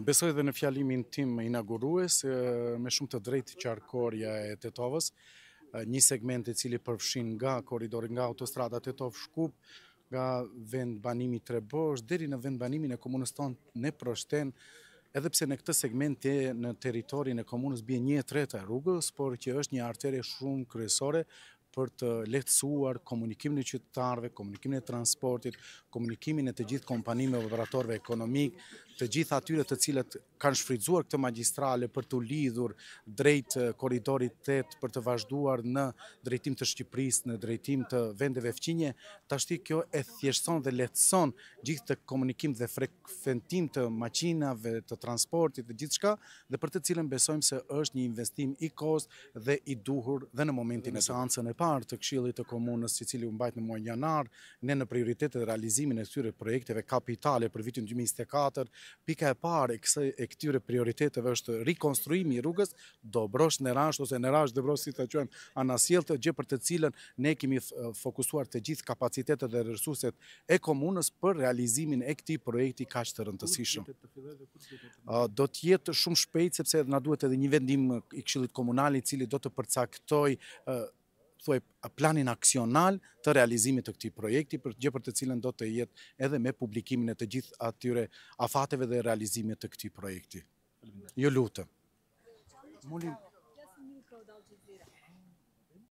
Besoj edhe në fjalimin tim inagurues, me shumë të drejtë qarkorja e Tetovës, një segment i cili përfshin nga korridori nga autostrada Tetovë-Shkup, nga vendbanimi Trebosh, deri në vendbanimin e komunës tonë në Neproshten, edhe pse në këtë segment e në territorin e komunës bie një e treta e rrugës, por që është një artere shumë kryesore, për të lehtësuar komunikimin e qytetarëve, komunikimin e transportit, komunikimin e të gjithë kompanive dhe operatorëve ekonomik, të gjithë atyre të cilët kanë shfrytzuar këtë magistrale për t'u lidhur drejt korridorit 8 për të vazhduar në drejtim të Shqipërisë, në drejtim të vendeve fqinje, tashti kjo e thjeshton dhe lehtëson gjithë atë komunikim dhe frekventim të maqinave, të transportit dhe gjithçka, dhe për të cilën besojmë se është një investim i kost dhe i duhur dhe në momentin e seancën e parë të Këshillit të Komunës i cili u mbajt në muajin janar, ne në prioritetet e realizimin e këtyre projekteve kapitale për vitin dy mijë e njëzet e katër, pika e parë e këtyre prioriteteve është rikonstruimi i rrugës Dobrosht-Nerasht ose Nerasht-Dobrosht si ta quajmë anasjelltas, gjë për të cilën ne kemi fokusuar të gjithë kapacitetet dhe resurset e komunës për realizimin e këtij projekti kaq të rëndësishëm. do të jetë shumë shpejt sepse na duhet edhe një vendim i Këshillit Komunal i cili do të përcaktojë thuaj planin aksional të realizimit të këtij projekti, për gjë për të cilën do të jetë edhe me publikimin e të gjithë atyre afateve dhe realizimit të këtij projekti. Ju lutem.